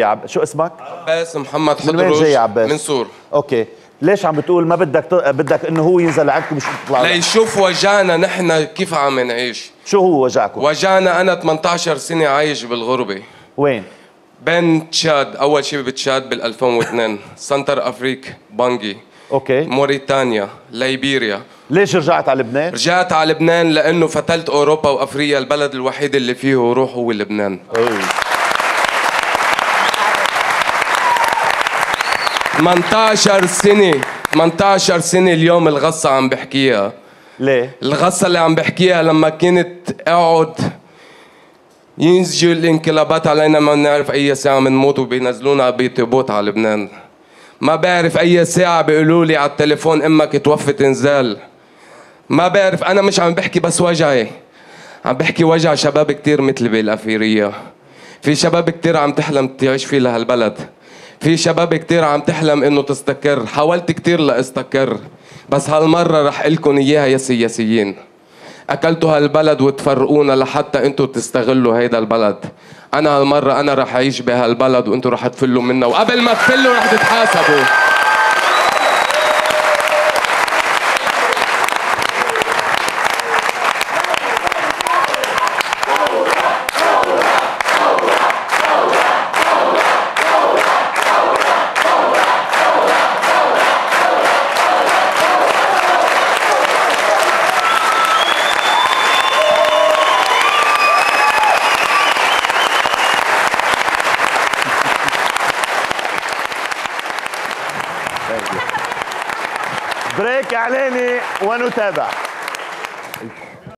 يا عب... شو اسمك؟ عباس محمد من وين حضرتك جاي يا عباس؟ من سور okay ليش عم بتقول ما بدك ت... بدك إنه هو ينزل عندكم مش تطلع له؟ ليشوف وجعنا نحن كيف عم نعيش شو هو وجعكم؟ وجعنا أنا 18 سنة عايش بالغربة وين؟ بين تشاد أول شيء بتشاد بال 2002 Centrafrique Bangui okay موريتانيا ليبيريا ليش رجعت على لبنان؟ رجعت على لبنان لأنه فتلت أوروبا وأفريقيا البلد الوحيد اللي فيه روح هو لبنان أوه. 18 سنة 18 سنة اليوم الغصة عم بحكيها. ليه؟ الغصة اللي عم بحكيها لما كنت أقعد ينزجوا الانقلابات علينا ما بنعرف أي ساعة بنموت وبينزلونا بيتبوت على لبنان. ما بعرف أي ساعة بيقولوا لي على التليفون إمك توفت انزال ما بعرف أنا مش عم بحكي بس وجعي. عم بحكي وجع شباب كتير مثلي بالأفيرية. في شباب كتير عم تحلم تعيش في لهالبلد. في شباب كتير عم تحلم إنه تستقر. حاولت كتير لاستقر بس هالمرة رح لكم إياها يا سياسيين أكلتوا هالبلد وتفرقونا لحتى إنتوا تستغلوا هيدا البلد. أنا هالمرة أنا رح أعيش بهالبلد وإنتوا رح تفلوا منا. وقبل ما تفلوا رح تتحاسبوا. بريك اعلاني ونتابع.